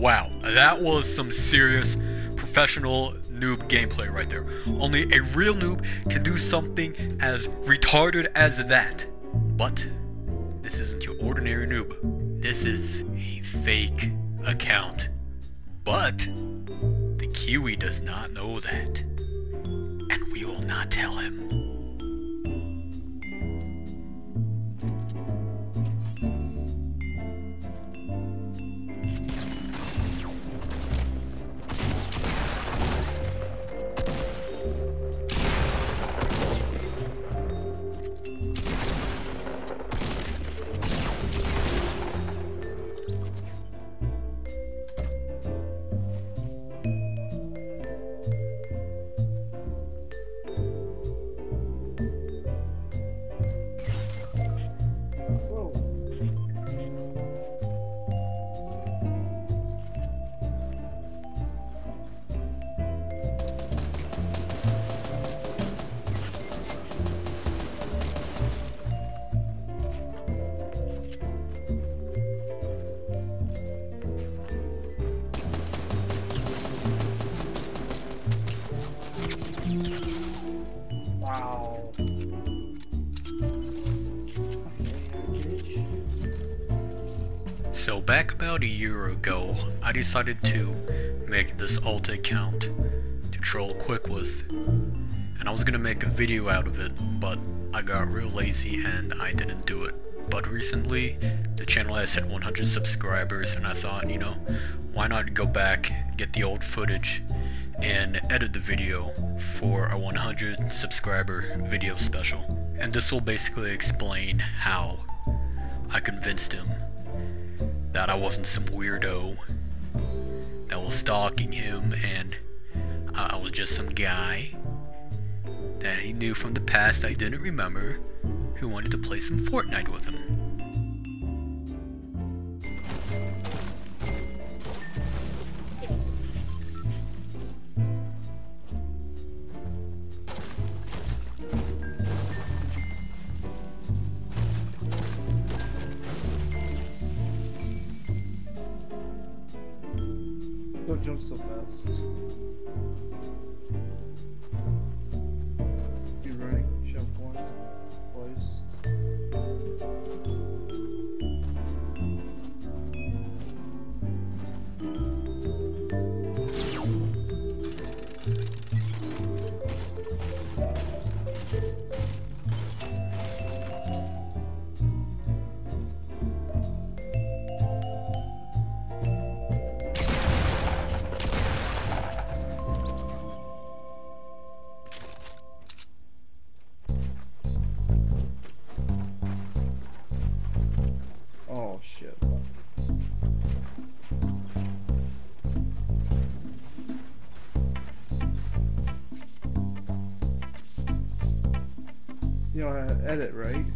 Wow, that was some serious professional noob gameplay right there. Only a real noob can do something as retarded as that. But this isn't your ordinary noob. This is a fake account. But the Kiwi does not know that. And we will not tell him. So back about a year ago, I decided to make this alt account to troll Kwik with. And I was gonna make a video out of it, but I got real lazy and I didn't do it. But recently, the channel has hit 100 subscribers and I thought, you know, why not go back, get the old footage, and edit the video for a 100 subscriber video special. And this will basically explain how I convinced him that I wasn't some weirdo that was stalking him and I was just some guy that he knew from the past I didn't remember who wanted to play some Fortnite with him. Don't jump so fast. Edit, right?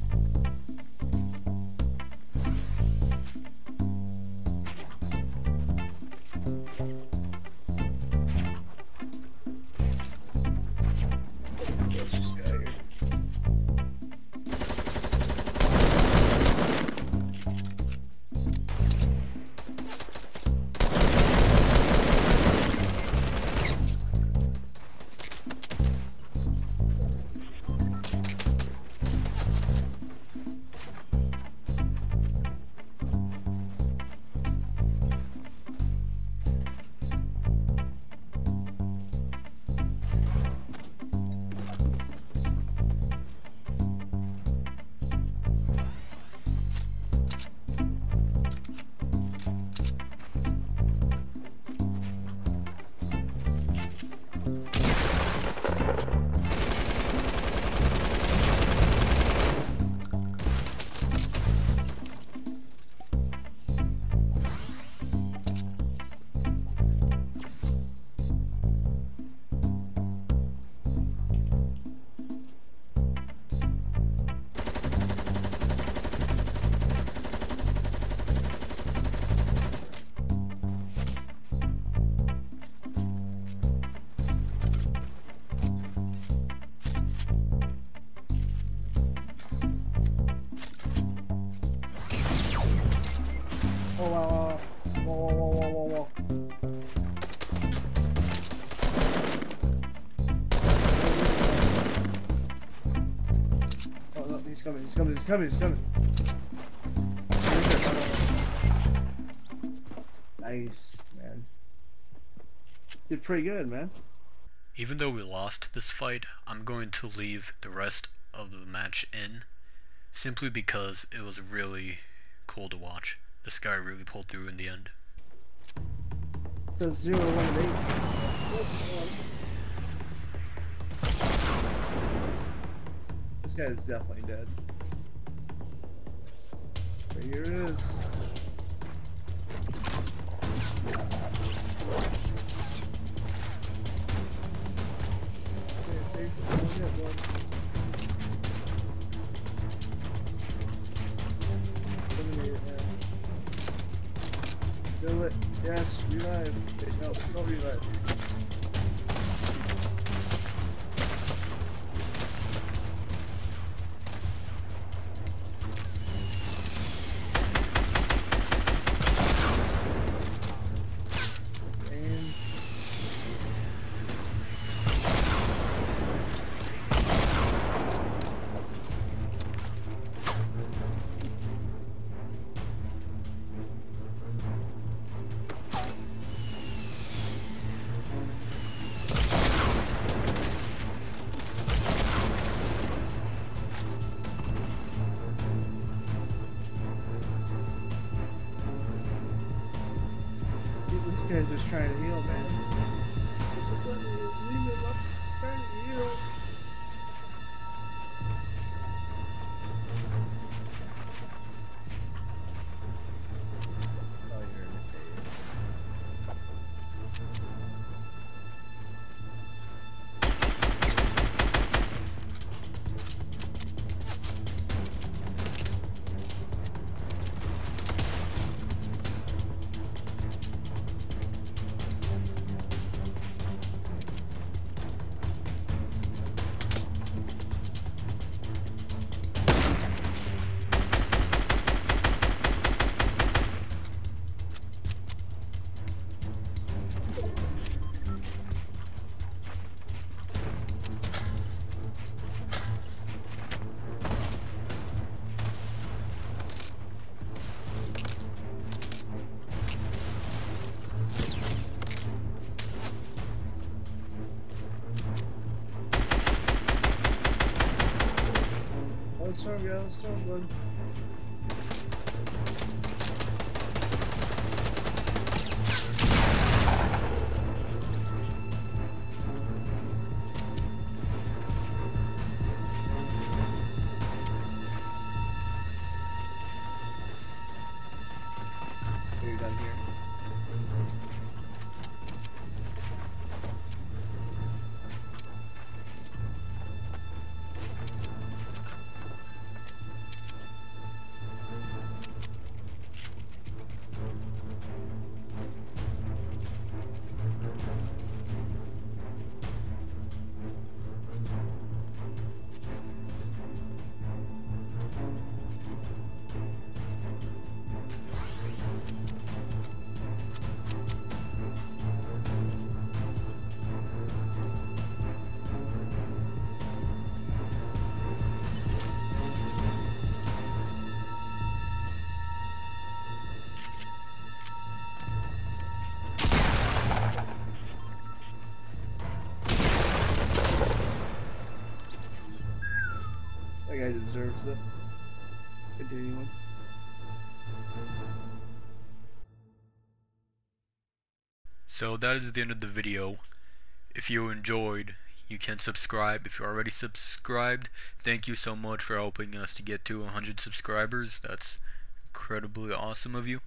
whoa, whoa, whoa, whoa, whoa, whoa, whoa, whoa. He's coming, he's coming, he's coming, he's coming. Nice, man. Did pretty good, man. Even though we lost this fight, I'm going to leave the rest of the match in, simply because it was really cool to watch. This guy really pulled through in the end. The zero one eight. This guy is definitely dead. But here it is. Okay, Do it. Yes, revive. No, no revive. Guy's just trying to heal, man. Oh, sorry, deserves it. So that is the end of the video. If you enjoyed, you can subscribe. If you're already subscribed, thank you so much for helping us to get to 100 subscribers. That's incredibly awesome of you.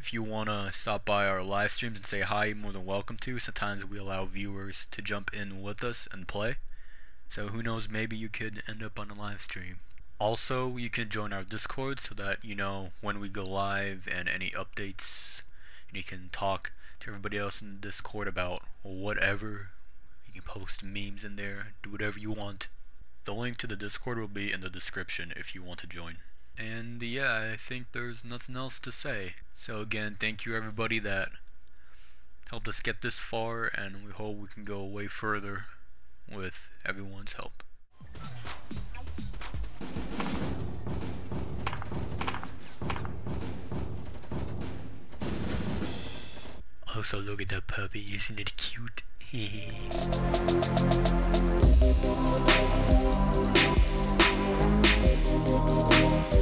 If you want to stop by our live streams and say hi, you're more than welcome to. Sometimes we allow viewers to jump in with us and play. So who knows, maybe you could end up on a live stream. Also, you can join our Discord so that you know when we go live and any updates. And you can talk to everybody else in the Discord about whatever. You can post memes in there, do whatever you want. The link to the Discord will be in the description if you want to join. And yeah, I think there's nothing else to say. So again, thank you everybody that helped us get this far, and we hope we can go way further with everyone's help. Also, look at that puppy. Isn't it cute?